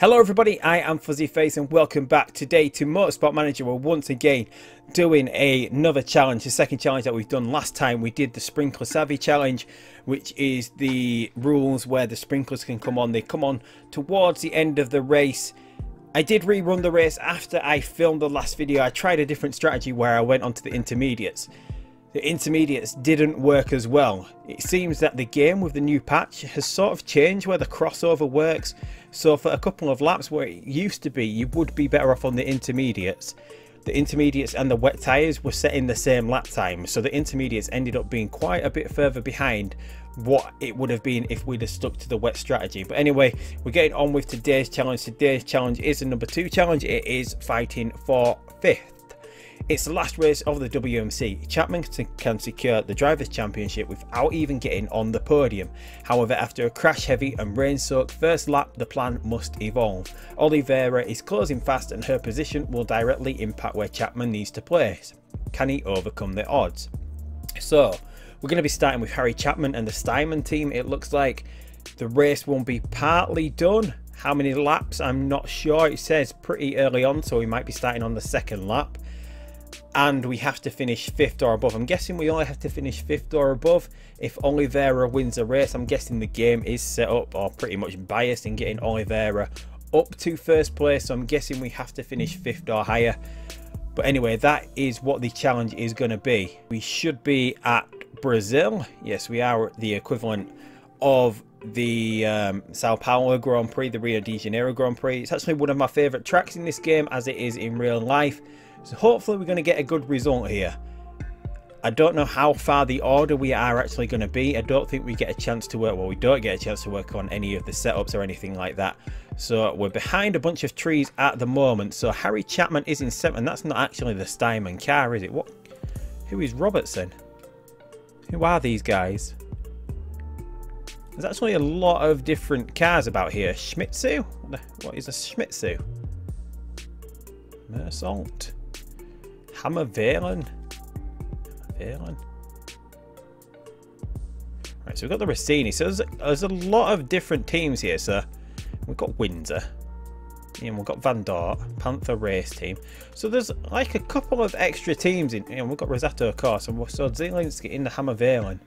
Hello everybody, I am Fuzzy Face and welcome back today to Motorsport Manager. We're once again doing a, another challenge, the second challenge that we've done last time. We did the Sprinkler Savvy Challenge, which is the rules where the sprinklers can come on. They come on towards the end of the race. I did rerun the race after I filmed the last video. I tried a different strategy where I went onto the intermediates the intermediates didn't work as well. It seems that the game with the new patch has sort of changed where the crossover works. So for a couple of laps where it used to be, you would be better off on the intermediates. The intermediates and the wet tyres were set in the same lap time. So the intermediates ended up being quite a bit further behind what it would have been if we'd have stuck to the wet strategy. But anyway, we're getting on with today's challenge. Today's challenge is a number two challenge. It is fighting for fifth. It's the last race of the WMC. Chapman can secure the Drivers' Championship without even getting on the podium. However, after a crash heavy and rain soaked first lap, the plan must evolve. Oliveira is closing fast and her position will directly impact where Chapman needs to place. Can he overcome the odds? So, we're going to be starting with Harry Chapman and the Steinman team. It looks like the race won't be partly done. How many laps? I'm not sure. It says pretty early on, so we might be starting on the second lap and we have to finish fifth or above. I'm guessing we only have to finish fifth or above if Oliveira wins a race. I'm guessing the game is set up or pretty much biased in getting Oliveira up to first place. So I'm guessing we have to finish fifth or higher. But anyway, that is what the challenge is going to be. We should be at Brazil. Yes, we are the equivalent of the um, Sao Paulo Grand Prix, the Rio de Janeiro Grand Prix. It's actually one of my favourite tracks in this game as it is in real life. So hopefully we're going to get a good result here. I don't know how far the order we are actually going to be. I don't think we get a chance to work, well we don't get a chance to work on any of the setups or anything like that. So we're behind a bunch of trees at the moment. So Harry Chapman is in 7th. That's not actually the Steinman car, is it? What? Who is Robertson? Who are these guys? There's actually a lot of different cars about here. Schmitzu? What is a Schmitzu? Mersault. Hammer Valen. Valen. Right, so we've got the Rossini. So there's, there's a lot of different teams here. So we've got Windsor. And we've got Van Dort, Panther Race Team. So there's like a couple of extra teams in. Know, we've got Rosato, of course, and so Zielinski in the Hammer Valen.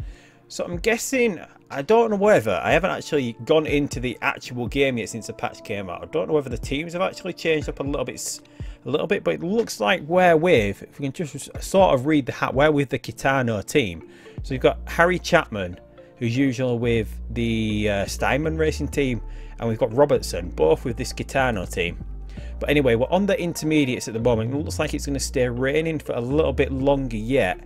So I'm guessing, I don't know whether, I haven't actually gone into the actual game yet since the patch came out. I don't know whether the teams have actually changed up a little bit a little bit, but it looks like we're with, if we can just sort of read the hat, we're with the Kitano team. So you've got Harry Chapman, who's usually with the uh, Steinman racing team, and we've got Robertson, both with this Kitano team. But anyway, we're on the intermediates at the moment. It looks like it's going to stay raining for a little bit longer yet.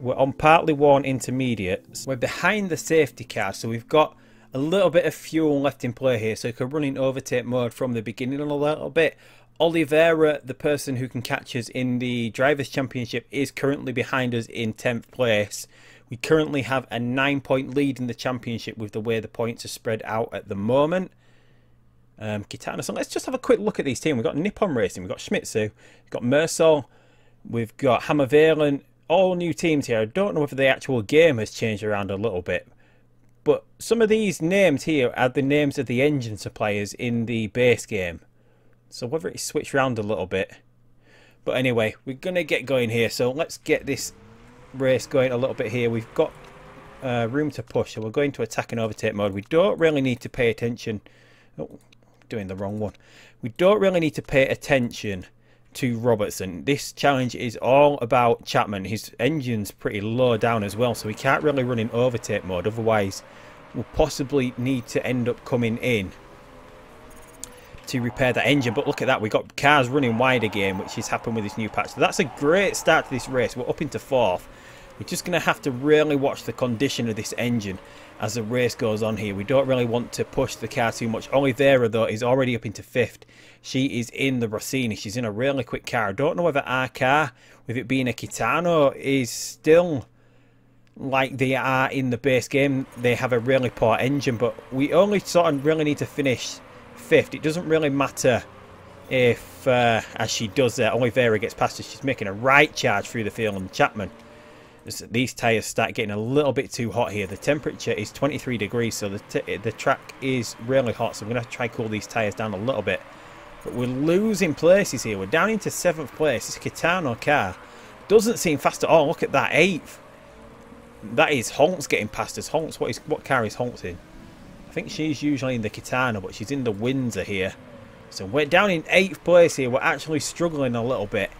We're on partly worn intermediates. We're behind the safety car, so we've got a little bit of fuel left in play here, so we can run in overtake mode from the beginning on a little bit. Oliveira, the person who can catch us in the Drivers' Championship, is currently behind us in 10th place. We currently have a 9 point lead in the championship with the way the points are spread out at the moment. Um, Kitano, so let's just have a quick look at these teams. We've got Nippon Racing, we've got Schmitzu, we've got Mersol, we've got Hammer Valen, all new teams here. I don't know if the actual game has changed around a little bit. But some of these names here are the names of the engine suppliers in the base game. So whether it's switched around a little bit. But anyway, we're going to get going here. So let's get this race going a little bit here. We've got uh, room to push. So we're going to attack and overtake mode. We don't really need to pay attention. Oh, doing the wrong one. We don't really need to pay attention to Robertson. This challenge is all about Chapman. His engine's pretty low down as well. So we can't really run in overtake mode. Otherwise, we'll possibly need to end up coming in to repair that engine. But look at that, we got cars running wide again, which has happened with this new patch. So that's a great start to this race. We're up into fourth. We're just going to have to really watch the condition of this engine as the race goes on here. We don't really want to push the car too much. Oliveira, though, is already up into fifth. She is in the Rossini. She's in a really quick car. I don't know whether our car, with it being a Kitano, is still like they are in the base game. They have a really poor engine, but we only sort of really need to finish fifth. It doesn't really matter if, uh, as she does there, Oliveira gets past her. She's making a right charge through the field and Chapman these tyres start getting a little bit too hot here. The temperature is 23 degrees, so the, the track is really hot. So I'm going to try cool these tyres down a little bit. But we're losing places here. We're down into 7th place. This Kitano car doesn't seem fast at all. Look at that, 8th. That is Honks getting past us. Honks, what, is, what car is Honks in? I think she's usually in the Kitano, but she's in the Windsor here. So we're down in 8th place here. We're actually struggling a little bit.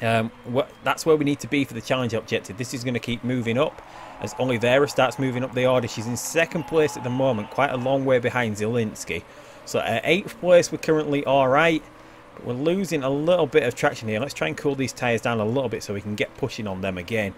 Um, that's where we need to be for the challenge objective. This is going to keep moving up as Oliveira starts moving up the order. She's in second place at the moment, quite a long way behind Zielinski. So at 8th place, we're currently alright. But we're losing a little bit of traction here. Let's try and cool these tyres down a little bit so we can get pushing on them again.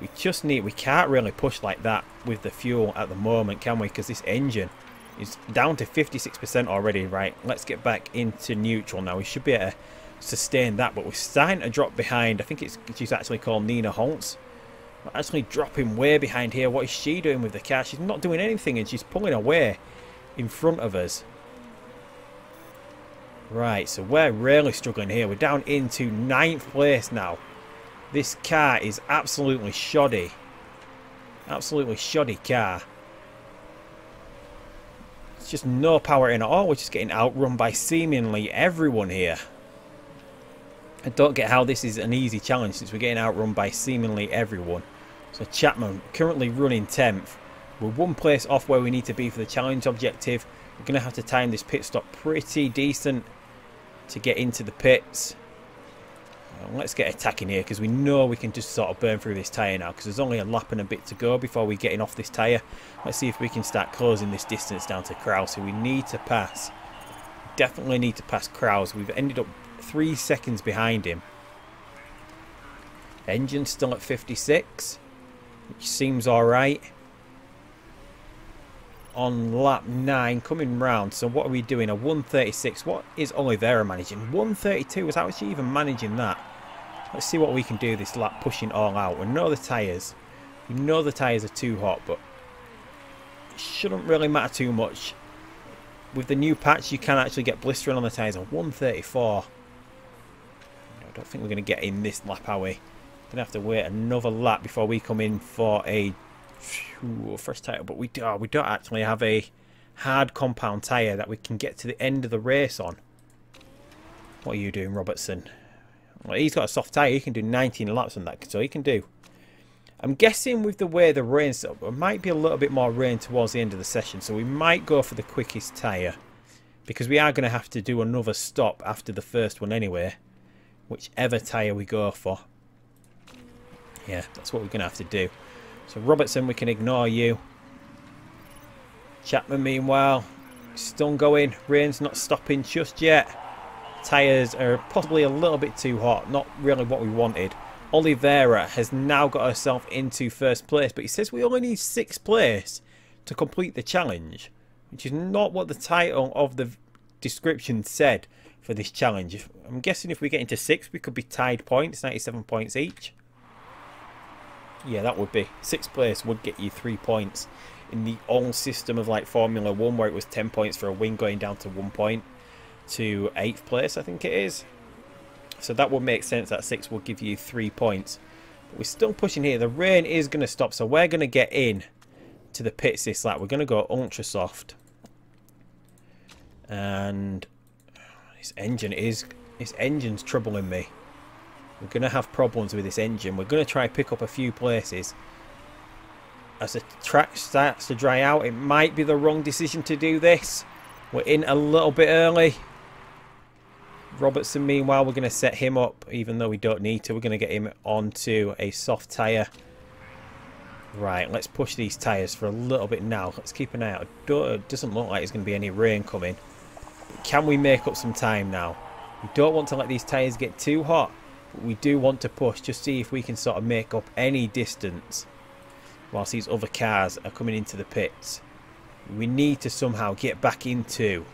We just need, we can't really push like that with the fuel at the moment, can we? Because this engine is down to 56% already. Right, let's get back into neutral now. We should be able to sustain that, but we're starting to drop behind. I think it's she's actually called Nina Holtz. We're actually dropping way behind here. What is she doing with the car? She's not doing anything and she's pulling away in front of us. Right, so we're really struggling here. We're down into ninth place now. This car is absolutely shoddy. Absolutely shoddy car. It's just no power in at all. We're just getting outrun by seemingly everyone here. I don't get how this is an easy challenge since we're getting outrun by seemingly everyone. So Chapman currently running 10th. We're one place off where we need to be for the challenge objective. We're going to have to time this pit stop pretty decent to get into the pits. Well, let's get attacking here because we know we can just sort of burn through this tyre now because there's only a lap and a bit to go before we're getting off this tyre. Let's see if we can start closing this distance down to Kraus who we need to pass. Definitely need to pass Kraus. We've ended up three seconds behind him. Engine still at 56, which seems alright. On lap 9, coming round. So what are we doing? A 136. What is Oliveira managing? 132. Is how she even managing that? Let's see what we can do this lap, pushing all out. We know the tyres. We know the tyres are too hot, but it shouldn't really matter too much. With the new patch, you can actually get blistering on the tyres on 134. I don't think we're going to get in this lap, are we? Going to have to wait another lap before we come in for a first title. But we, do, oh, we don't actually have a hard compound tyre that we can get to the end of the race on. What are you doing, Robertson? Well, he's got a soft tyre. He can do 19 laps on that, so he can do. I'm guessing with the way the rain's up, there might be a little bit more rain towards the end of the session, so we might go for the quickest tyre. Because we are going to have to do another stop after the first one anyway whichever tyre we go for. Yeah, that's what we're going to have to do. So Robertson, we can ignore you. Chapman, meanwhile, still going. Rain's not stopping just yet. Tyres are possibly a little bit too hot. Not really what we wanted. Oliveira has now got herself into first place, but he says we only need sixth place to complete the challenge, which is not what the title of the description said for this challenge. I'm guessing if we get into six, we could be tied points, 97 points each. Yeah, that would be. Sixth place would get you three points. In the old system of like Formula 1 where it was 10 points for a win going down to one point to eighth place, I think it is. So that would make sense that six will give you three points. But we're still pushing here. The rain is going to stop, so we're going to get in to the pits this lap. We're going to go ultra soft. And this engine is... This engine's troubling me. We're going to have problems with this engine. We're going to try and pick up a few places. As the track starts to dry out, it might be the wrong decision to do this. We're in a little bit early. Robertson, meanwhile, we're going to set him up, even though we don't need to. We're going to get him onto a soft tyre. Right, let's push these tyres for a little bit now. Let's keep an eye out. It doesn't look like there's going to be any rain coming. Can we make up some time now? We don't want to let these tyres get too hot. But we do want to push. Just see if we can sort of make up any distance. Whilst these other cars are coming into the pits. We need to somehow get back into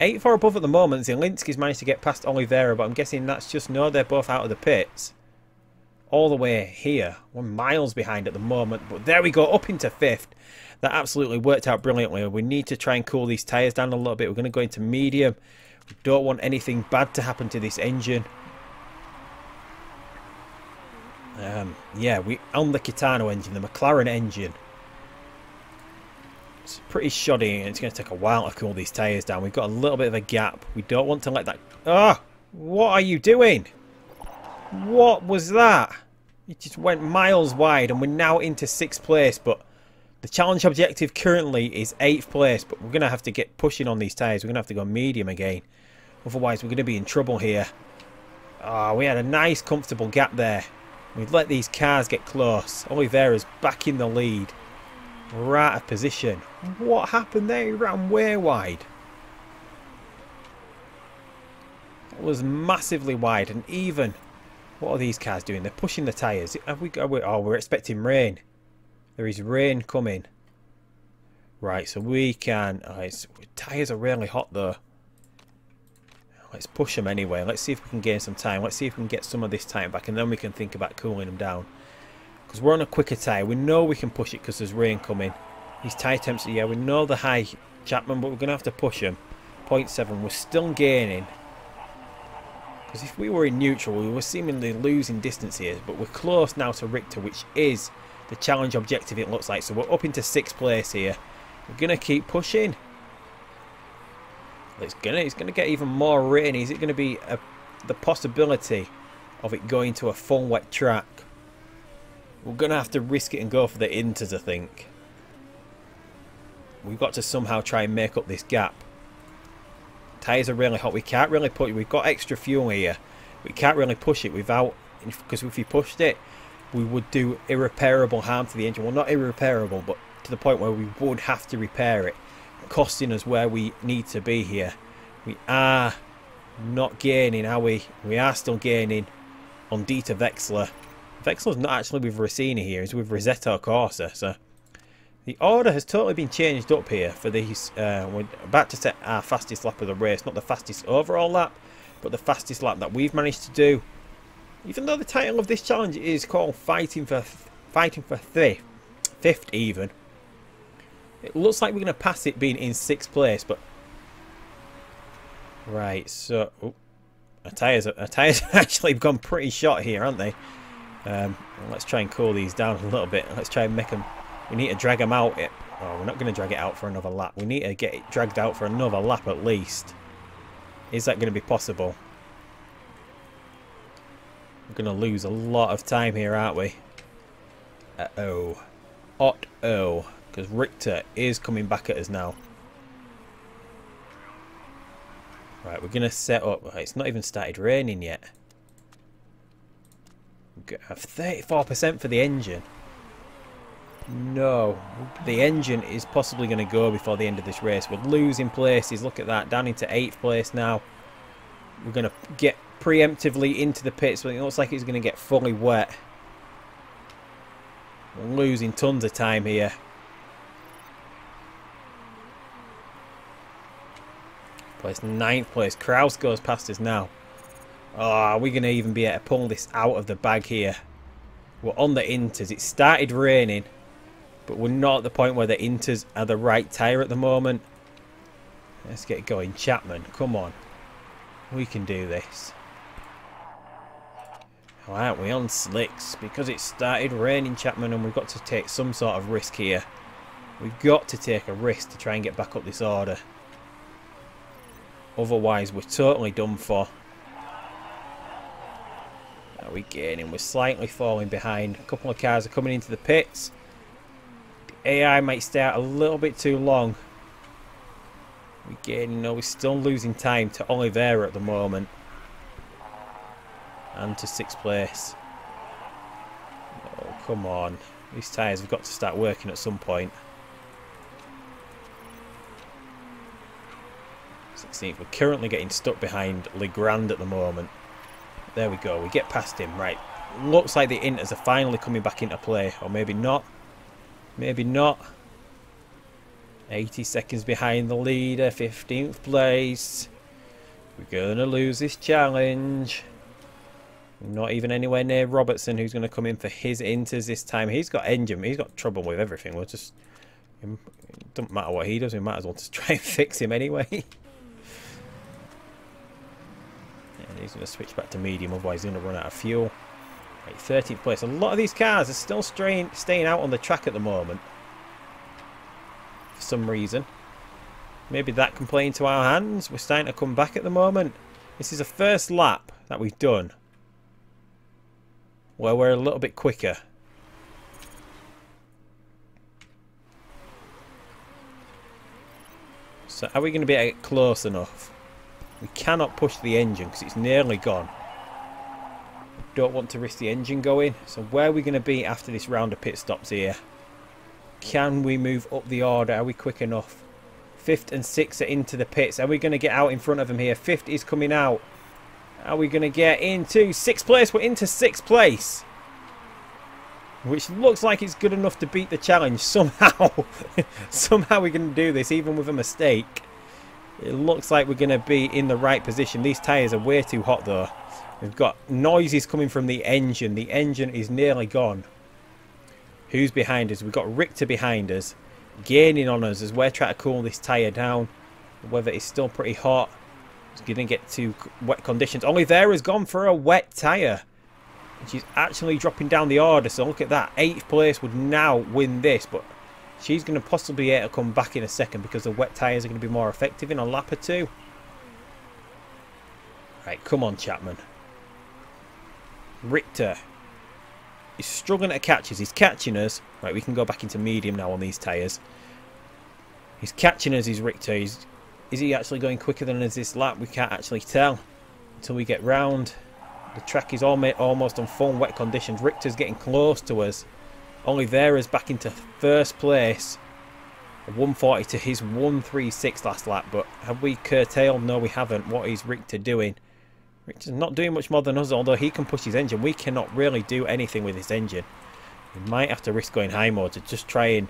8 4 above at the moment. Zielinski's managed to get past Oliveira, but I'm guessing that's just no, they're both out of the pits. All the way here. We're miles behind at the moment, but there we go, up into 5th. That absolutely worked out brilliantly. We need to try and cool these tyres down a little bit. We're going to go into medium. We don't want anything bad to happen to this engine. Um, yeah, we on the Kitano engine, the McLaren engine. It's pretty shoddy and it's going to take a while to cool these tyres down. We've got a little bit of a gap. We don't want to let that... Ah! Oh, what are you doing? What was that? It just went miles wide and we're now into 6th place, but the challenge objective currently is 8th place, but we're going to have to get pushing on these tyres. We're going to have to go medium again. Otherwise, we're going to be in trouble here. Ah, oh, we had a nice, comfortable gap there. We've let these cars get close. Oliveira's back in the lead. Out of position. What happened there? He ran way wide. It was massively wide and even. What are these cars doing? They're pushing the tyres. Have we, got? oh, we're expecting rain. There is rain coming. Right, so we can... Oh, tyres are really hot though. Let's push them anyway. Let's see if we can gain some time. Let's see if we can get some of this time back and then we can think about cooling them down. Because we're on a quicker tyre. We know we can push it because there's rain coming. These tyre temps, yeah, we know the high Chapman, but we're going to have to push them. 0.7, we're still gaining. Because if we were in neutral, we were seemingly losing distance here. But we're close now to Richter, which is the challenge objective it looks like. So we're up into 6th place here. We're going to keep pushing. It's gonna, it's gonna get even more rain. Is it gonna be a, the possibility of it going to a full wet track? We're going to have to risk it and go for the inters, I think. We've got to somehow try and make up this gap. Tyres are really hot. We can't really put... We've got extra fuel here. We can't really push it without... Because if we pushed it, we would do irreparable harm to the engine. Well, not irreparable, but to the point where we would have to repair it. Costing us where we need to be here. We are not gaining, are we? We are still gaining on Dieter Wexler. Wexler's not actually with Rossini here, he's with Rossetto Corsa, so... The order has totally been changed up here for these... Uh, we're about to set our fastest lap of the race. Not the fastest overall lap, but the fastest lap that we've managed to do. Even though the title of this challenge is called Fighting for Fighting for Fifth, fifth even. It looks like we're going to pass it being in sixth place, but... Right, so... Oh, our tyres, our tyres actually gone pretty short here, aren't they? Um, let's try and cool these down a little bit. Let's try and make them... We need to drag them out. It, oh, we're not going to drag it out for another lap. We need to get it dragged out for another lap at least. Is that going to be possible? We're going to lose a lot of time here, aren't we? Uh-oh. Ot-oh. Because Richter is coming back at us now. Right, we're going to set up... It's not even started raining yet have 34% for the engine. No, the engine is possibly going to go before the end of this race. We're losing places. Look at that, down into 8th place now. We're going to get preemptively into the pits, but it looks like it's going to get fully wet. We're losing tons of time here. Place ninth place. Kraus goes past us now. Oh, are we going to even be able to pull this out of the bag here? We're on the inters. It started raining, but we're not at the point where the inters are the right tyre at the moment. Let's get going. Chapman, come on. We can do this. Aren't we on slicks? Because it started raining, Chapman, and we've got to take some sort of risk here. We've got to take a risk to try and get back up this order. Otherwise, we're totally done for. Are we gaining? We're slightly falling behind. A couple of cars are coming into the pits. The AI might stay out a little bit too long. We gaining? No, we're still losing time to Oliveira at the moment. And to sixth place. Oh, come on. These tyres have got to start working at some point. 16th. We're currently getting stuck behind Legrand at the moment. There we go. We get past him. Right. Looks like the inters are finally coming back into play. Or maybe not. Maybe not. 80 seconds behind the leader. 15th place. We're going to lose this challenge. Not even anywhere near Robertson, who's going to come in for his inters this time. He's got engine. He's got trouble with everything. We'll just... It doesn't matter what he does. We might as well just try and fix him anyway. He's going to switch back to medium, otherwise he's going to run out of fuel. Right, 13th place. A lot of these cars are still staying, staying out on the track at the moment. For some reason. Maybe that can play into our hands. We're starting to come back at the moment. This is the first lap that we've done. Where we're a little bit quicker. So are we going to be close enough? We cannot push the engine because it's nearly gone. Don't want to risk the engine going. So where are we going to be after this round of pit stops here? Can we move up the order? Are we quick enough? Fifth and sixth are into the pits. Are we going to get out in front of them here? Fifth is coming out. Are we going to get into sixth place? We're into sixth place. Which looks like it's good enough to beat the challenge. Somehow, somehow going to do this even with a mistake. It looks like we're going to be in the right position. These tyres are way too hot though. We've got noises coming from the engine. The engine is nearly gone. Who's behind us? We've got Richter behind us. Gaining on us as we're trying to cool this tyre down. The weather is still pretty hot. It's going to get to wet conditions. Oliveira's gone for a wet tyre. She's actually dropping down the order. So look at that. Eighth place would now win this. But she's going to possibly be able to come back in a second because the wet tyres are going to be more effective in a lap or two. Right, come on, Chapman. Richter He's struggling to catch us. He's catching us. Right, we can go back into medium now on these tyres. He's catching us, he's Richter. He's, is he actually going quicker than us this lap? We can't actually tell until we get round. The track is almost on full wet conditions. Richter's getting close to us. Oliveira's back into first place. 140 to his 136 last lap. But have we curtailed? No, we haven't. What is Richter doing? Richter's not doing much more than us, although he can push his engine. We cannot really do anything with his engine. We might have to risk going high mode to just try and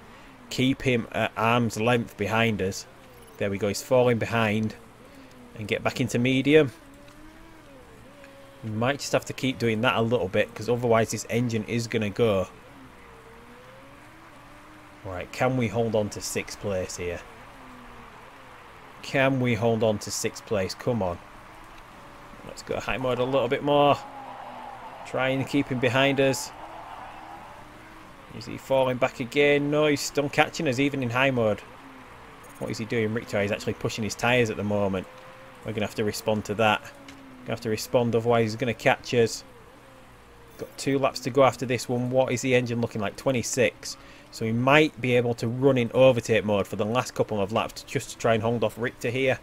keep him at arm's length behind us. There we go, he's falling behind. And get back into medium. We might just have to keep doing that a little bit, because otherwise this engine is going to go. Right, can we hold on to sixth place here? Can we hold on to sixth place? Come on. Let's go high mode a little bit more. Trying to keep him behind us. Is he falling back again? No, he's still catching us even in high mode. What is he doing? Richter is actually pushing his tyres at the moment. We're going to have to respond to that. Going to have to respond, otherwise he's going to catch us. Got two laps to go after this one. What is the engine looking like? 26. So we might be able to run in overtake mode for the last couple of laps just to try and hold off Richter here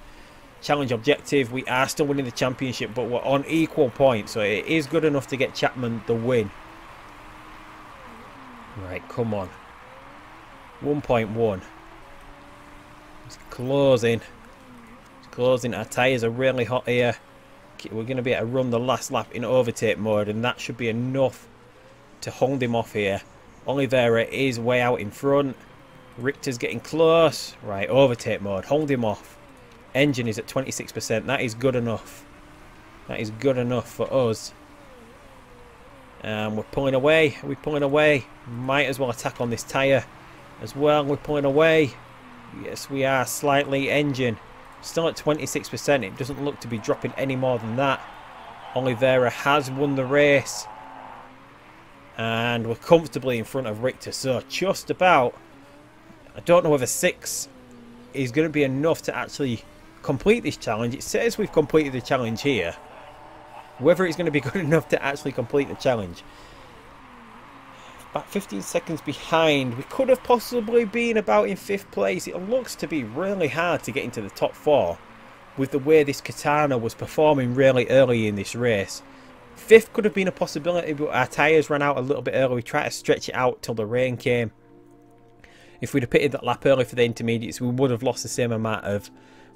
challenge objective. We are still winning the championship, but we're on equal points, so it is good enough to get Chapman the win. Right, come on. 1.1. It's closing. It's closing. Our tyres are really hot here. We're going to be able to run the last lap in overtake mode, and that should be enough to hold him off here. Oliveira is way out in front. Richter's getting close. Right, overtake mode. Hold him off. Engine is at 26%. That is good enough. That is good enough for us. And we're pulling away. We're pulling away? Might as well attack on this tyre as well. We're pulling away. Yes, we are slightly. Engine still at 26%. It doesn't look to be dropping any more than that. Oliveira has won the race. And we're comfortably in front of Richter. So just about. I don't know whether 6 is going to be enough to actually complete this challenge. It says we've completed the challenge here. Whether it's going to be good enough to actually complete the challenge. About 15 seconds behind. We could have possibly been about in 5th place. It looks to be really hard to get into the top 4. With the way this Kitano was performing really early in this race. 5th could have been a possibility, but our tyres ran out a little bit early. We tried to stretch it out till the rain came. If we'd have pitted that lap early for the intermediates, we would have lost the same amount of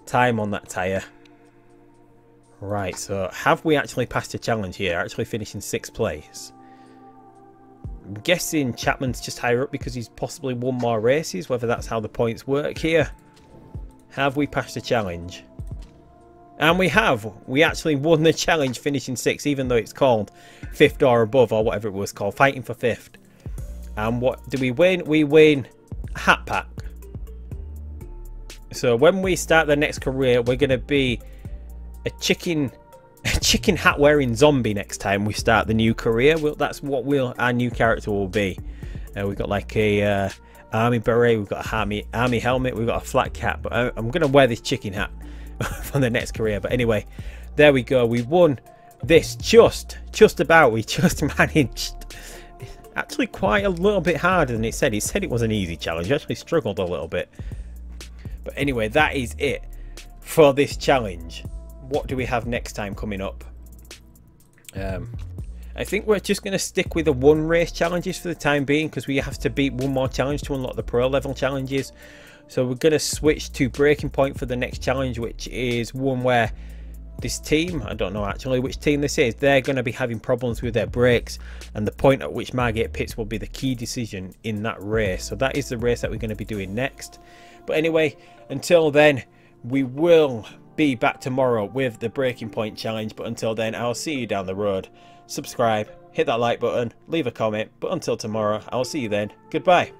time on that tyre. Right, so have we actually passed a challenge here? Actually finishing 6th place? I'm guessing Chapman's just higher up because he's possibly won more races, whether that's how the points work here. Have we passed the challenge? And we have. We actually won the challenge finishing 6th, even though it's called 5th or above, or whatever it was called, fighting for 5th. And what do we win? We win Hat Pack. So when we start the next career, we're going to be a chicken chicken hat wearing zombie next time we start the new career. Well, that's what we'll our new character will be. Uh, we've got like a uh, army beret, we've got a army army helmet, we've got a flat cap. But I, I'm gonna wear this chicken hat for the next career. But anyway, there we go. We won this just just about. We just managed. Actually, quite a little bit harder than it said. It said it was an easy challenge. I actually struggled a little bit. But anyway, that is it for this challenge. What do we have next time coming up? Um, I think we're just going to stick with the one race challenges for the time being because we have to beat one more challenge to unlock the pro level challenges. So we're going to switch to breaking point for the next challenge, which is one where this team, I don't know actually which team this is, they're going to be having problems with their brakes and the point at which Margate pits will be the key decision in that race. So that is the race that we're going to be doing next. But anyway, until then, we will be back tomorrow with the breaking point challenge. But until then, I'll see you down the road. Subscribe, hit that like button, leave a comment. But until tomorrow, I'll see you then. Goodbye.